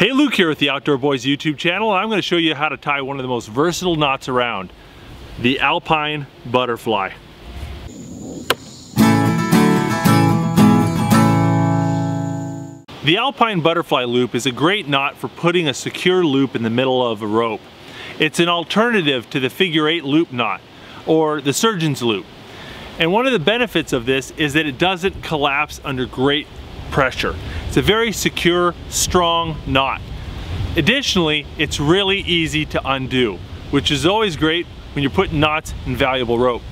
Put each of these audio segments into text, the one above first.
Hey Luke here with the Outdoor Boys YouTube channel I'm going to show you how to tie one of the most versatile knots around, the Alpine Butterfly. The Alpine Butterfly Loop is a great knot for putting a secure loop in the middle of a rope. It's an alternative to the figure eight loop knot or the surgeon's loop. And one of the benefits of this is that it doesn't collapse under great pressure. It's a very secure, strong knot. Additionally, it's really easy to undo, which is always great when you're putting knots in valuable rope.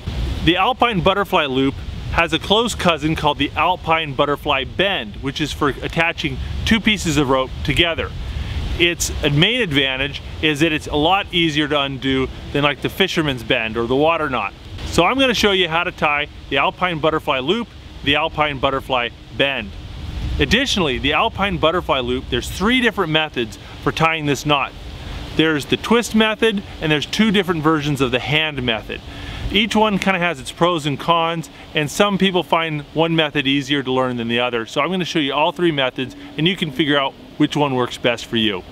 The Alpine Butterfly Loop has a close cousin called the Alpine Butterfly Bend, which is for attaching two pieces of rope together. Its main advantage is that it's a lot easier to undo than like the fisherman's bend or the water knot. So I'm going to show you how to tie the Alpine Butterfly Loop, the Alpine Butterfly Bend. Additionally, the Alpine Butterfly Loop, there's three different methods for tying this knot. There's the twist method and there's two different versions of the hand method. Each one kind of has its pros and cons and some people find one method easier to learn than the other. So I'm going to show you all three methods and you can figure out which one works best for you.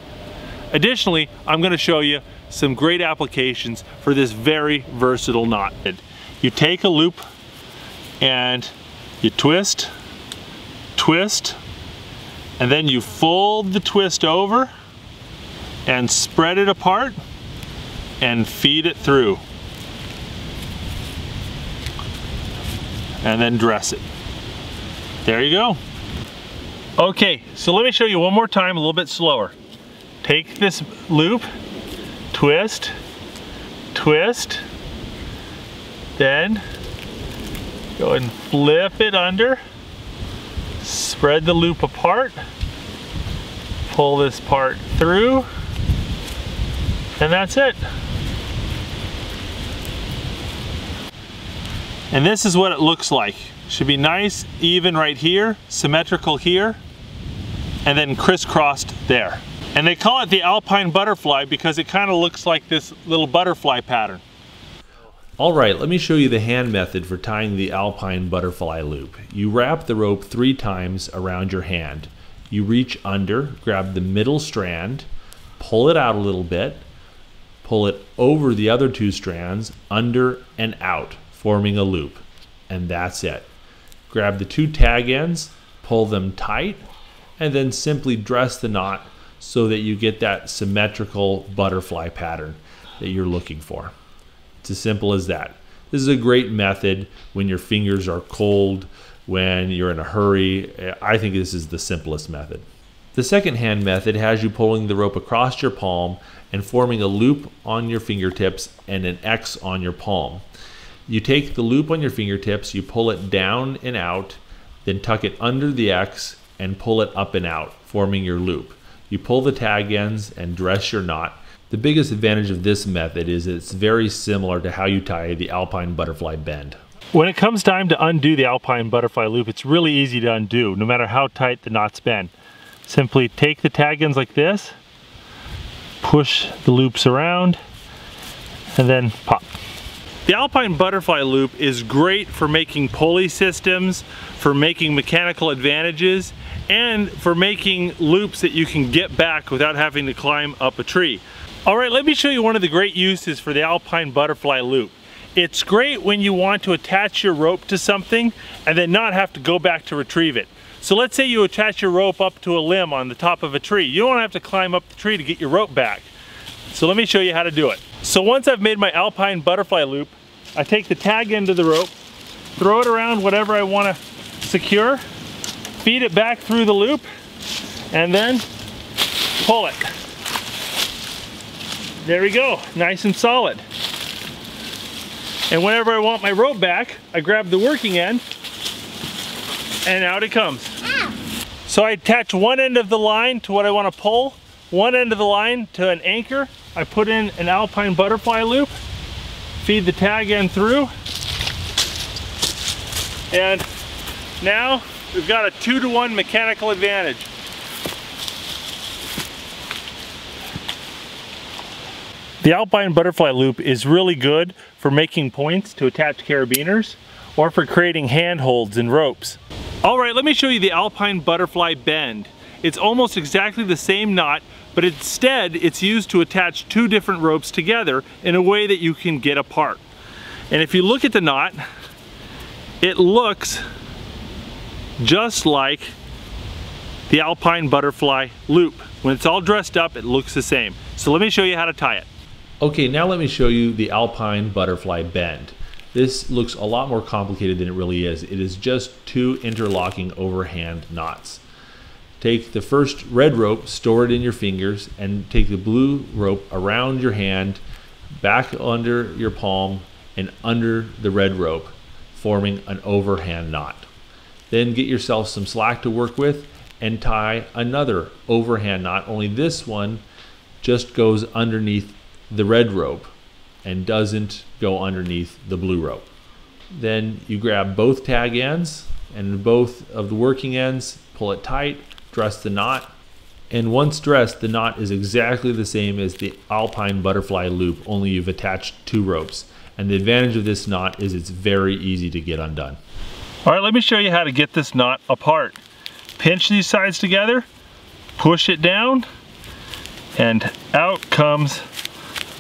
Additionally, I'm going to show you some great applications for this very versatile knot. You take a loop and you twist twist and then you fold the twist over and spread it apart and feed it through. And then dress it. There you go. Okay, so let me show you one more time a little bit slower. Take this loop, twist, twist, then go and flip it under spread the loop apart, pull this part through, and that's it. And this is what it looks like. Should be nice, even right here, symmetrical here, and then crisscrossed there. And they call it the Alpine butterfly because it kind of looks like this little butterfly pattern. Alright, let me show you the hand method for tying the alpine butterfly loop. You wrap the rope three times around your hand. You reach under, grab the middle strand, pull it out a little bit, pull it over the other two strands, under and out, forming a loop. And that's it. Grab the two tag ends, pull them tight, and then simply dress the knot so that you get that symmetrical butterfly pattern that you're looking for. It's as simple as that. This is a great method when your fingers are cold, when you're in a hurry. I think this is the simplest method. The second hand method has you pulling the rope across your palm and forming a loop on your fingertips and an X on your palm. You take the loop on your fingertips, you pull it down and out, then tuck it under the X and pull it up and out, forming your loop. You pull the tag ends and dress your knot. The biggest advantage of this method is it's very similar to how you tie the alpine butterfly bend. When it comes time to undo the alpine butterfly loop, it's really easy to undo, no matter how tight the knot's been. Simply take the tag ends like this, push the loops around, and then pop. The Alpine Butterfly Loop is great for making pulley systems, for making mechanical advantages, and for making loops that you can get back without having to climb up a tree. All right, let me show you one of the great uses for the Alpine Butterfly Loop. It's great when you want to attach your rope to something and then not have to go back to retrieve it. So let's say you attach your rope up to a limb on the top of a tree. You don't have to climb up the tree to get your rope back. So let me show you how to do it. So once I've made my Alpine Butterfly Loop, I take the tag end of the rope, throw it around whatever I want to secure, feed it back through the loop, and then pull it. There we go, nice and solid. And whenever I want my rope back, I grab the working end and out it comes. So I attach one end of the line to what I want to pull, one end of the line to an anchor. I put in an alpine butterfly loop, feed the tag end through, and now we've got a two to one mechanical advantage. The Alpine Butterfly Loop is really good for making points to attach carabiners or for creating handholds and ropes. All right, let me show you the Alpine Butterfly Bend. it's almost exactly the same knot, but instead it's used to attach two different ropes together in a way that you can get apart. And if you look at the knot, it looks just like the Alpine butterfly loop. When it's all dressed up, it looks the same. So let me show you how to tie it. Okay, now let me show you the Alpine butterfly bend. This looks a lot more complicated than it really is. It is just two interlocking overhand knots. Take the first red rope, store it in your fingers, and take the blue rope around your hand, back under your palm, and under the red rope, forming an overhand knot. Then get yourself some slack to work with and tie another overhand knot, only this one just goes underneath the red rope and doesn't go underneath the blue rope. Then you grab both tag ends and both of the working ends, pull it tight, dress the knot, and once dressed, the knot is exactly the same as the alpine butterfly loop, only you've attached two ropes. And the advantage of this knot is it's very easy to get undone. All right, let me show you how to get this knot apart. Pinch these sides together, push it down, and out comes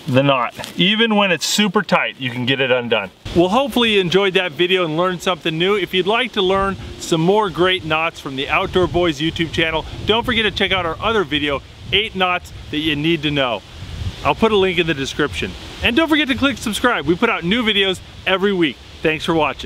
the knot. Even when it's super tight, you can get it undone. Well, hopefully you enjoyed that video and learned something new. If you'd like to learn some more great knots from the Outdoor Boys YouTube channel, don't forget to check out our other video, eight knots that you need to know. I'll put a link in the description. And don't forget to click subscribe. We put out new videos every week. Thanks for watching.